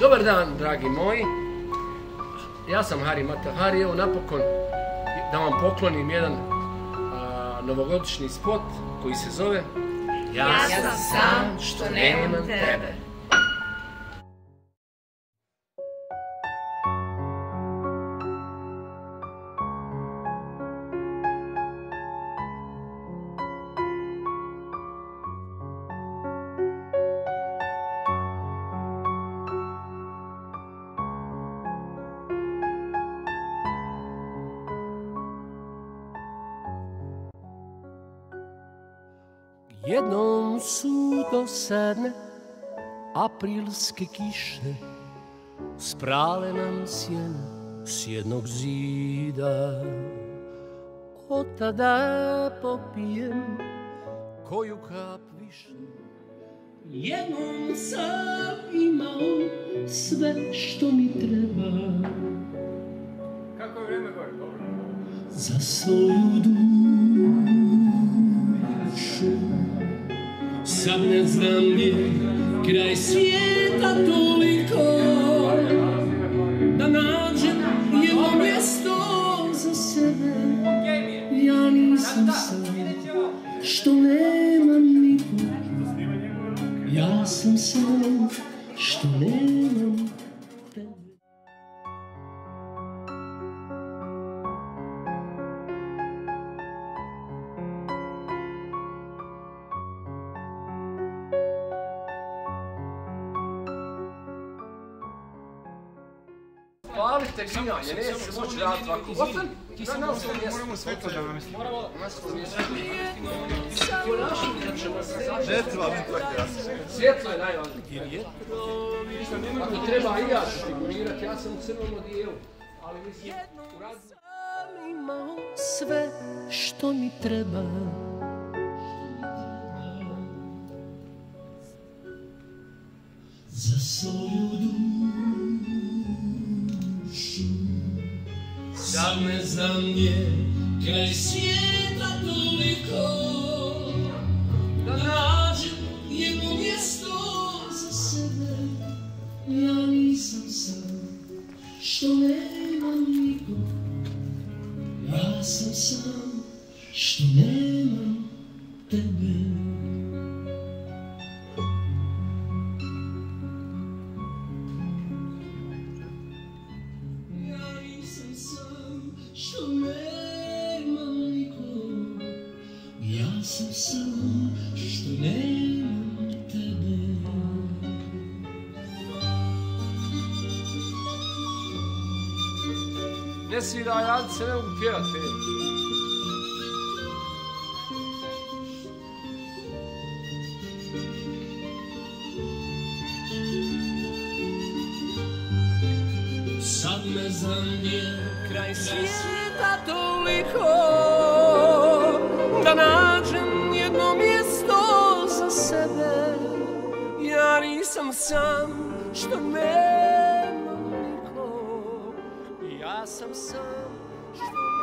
Dobar dan, dragi moji. Ja sam Hari Mata Hari, evo napokon da vam poklonim jedan novogodišnji spot koji se zove Ja sam sam što nemam tebe. Jednom su dosadne aprilske kiše Sprale nam sjena s jednog zida Od tada popijem koju kap više Jednom sam imao sve što mi treba Kako je vrijeme gore? Dobro. za svoju Sad ne znam gdje kraj svijeta toliko Da nađem jedno mjesto za sebe. Ja nisam sam što nemam nikog Ja sam sam što nemam Moći raditi ovako. Ostan, ti sam. Moramo svetlo da. Moramo na svom mjestu. Ponašamo da ćemo se zašto. Ne treba biti tako jasno. Svjetlo je najvažnije. Ako treba i ja ću figurirati, ja sam u crnom odijelu. Ali mislim, u. Sam imao sve što mi treba. Za svoju dušu Sad ne znam gdje kraj svijeta toliko Da nađem jedno mjesto za sebe. Ja nisam sam što nemam nikog Ja sam sam što nemam tebe Ja sam sam što nemam tebe Ne svira, ja se ne mogu pjevat, Sad ne što mene niko, ja sam sam. što